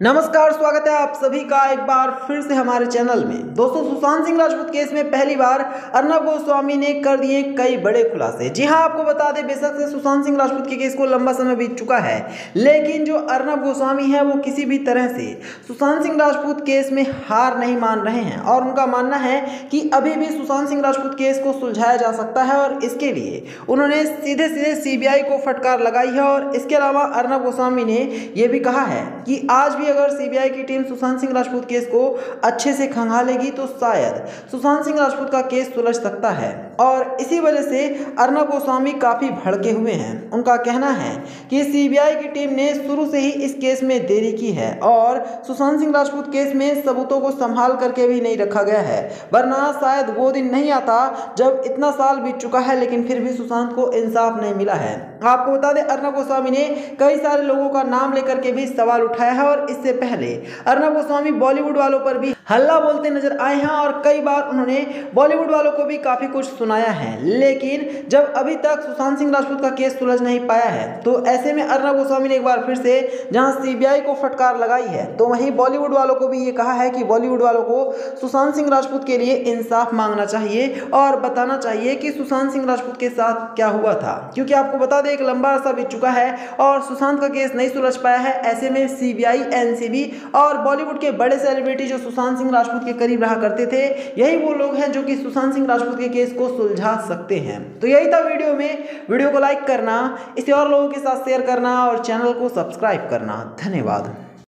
नमस्कार, स्वागत है आप सभी का एक बार फिर से हमारे चैनल में। दोस्तों, सुशांत सिंह राजपूत केस में पहली बार अर्नब गोस्वामी ने कर दिए कई बड़े खुलासे। जी हाँ, आपको बता दें, बेशक से सुशांत सिंह राजपूत के केस को लंबा समय बीत चुका है, लेकिन जो अर्नब गोस्वामी है, वो किसी भी तरह से सुशांत सिंह राजपूत केस में हार नहीं मान रहे हैं और उनका मानना है कि अभी भी सुशांत सिंह राजपूत केस को सुलझाया जा सकता है और इसके लिए उन्होंने सीधे सीधे सीबीआई को फटकार लगाई है और इसके अलावा अर्नब गोस्वामी ने यह भी कहा है कि आज भी अगर सीबीआई की टीम सुशांत सिंह राजपूत केस को अच्छे से खंगालेगी तो शायद सुशांत सिंह राजपूत का केस सुलझ सकता है। और इसी वजह से अर्नब गोस्वामी काफ़ी भड़के हुए हैं। उनका कहना है कि सीबीआई की टीम ने शुरू से ही इस केस में देरी की है और सुशांत सिंह राजपूत केस में सबूतों को संभाल करके भी नहीं रखा गया है। वरना शायद वो दिन नहीं आता जब इतना साल बीत चुका है, लेकिन फिर भी सुशांत को इंसाफ नहीं मिला है। आपको बता दें, अर्नब गोस्वामी ने कई सारे लोगों का नाम लेकर के भी सवाल उठाया है और इससे पहले अर्नब गोस्वामी बॉलीवुड वालों पर भी हल्ला बोलते नज़र आए हैं और कई बार उन्होंने बॉलीवुड वालों को भी काफ़ी कुछ सुनाया है। लेकिन जब अभी तक सुशांत सिंह राजपूत का केस सुलझ नहीं पाया है तो ऐसे में अर्नब गोस्वामी ने एक बार फिर से जहाँ सीबीआई को फटकार लगाई है तो वहीं बॉलीवुड वालों को भी ये कहा है कि बॉलीवुड वालों को सुशांत सिंह राजपूत के लिए इंसाफ मांगना चाहिए और बताना चाहिए कि सुशांत सिंह राजपूत के साथ क्या हुआ था। क्योंकि आपको बता दें एक लंबा अरसा बीत चुका है और सुशांत का केस नहीं सुलझ पाया है। ऐसे में सीबीआई एनसीबी और बॉलीवुड के बड़े सेलिब्रिटी जो सुशांत सिंह राजपूत के करीब रहा करते थे, यही वो लोग हैं जो कि सुशांत सिंह राजपूत के केस को सुलझा सकते हैं। तो यही था वीडियो में। वीडियो को लाइक करना, इसे और लोगों के साथ शेयर करना और चैनल को सब्सक्राइब करना। धन्यवाद।